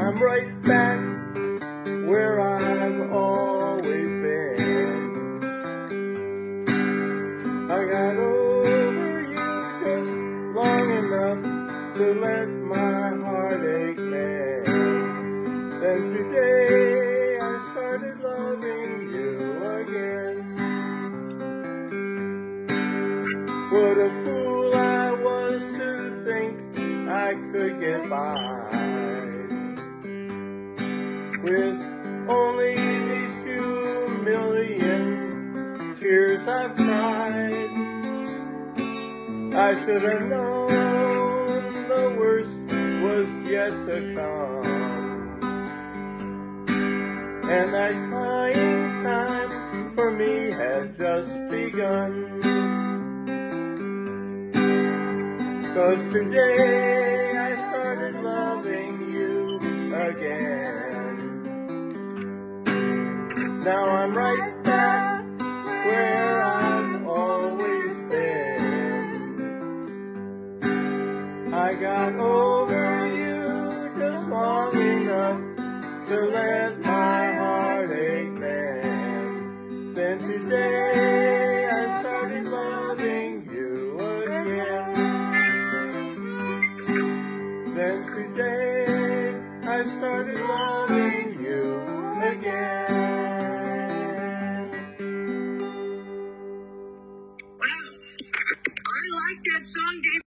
I'm right back where I've always been. I got over you just long enough to let my heartache mend. Then today I started loving you again. What a fool I was to think I could get by. I've. I should have known the worst was yet to come. And that crying time for me had just begun. Cause today I started loving you again. Now I'm right I got over you just long enough to let my heartache mend. Then today I started loving you again. Then today I started loving you again. Wow. I like that song, David.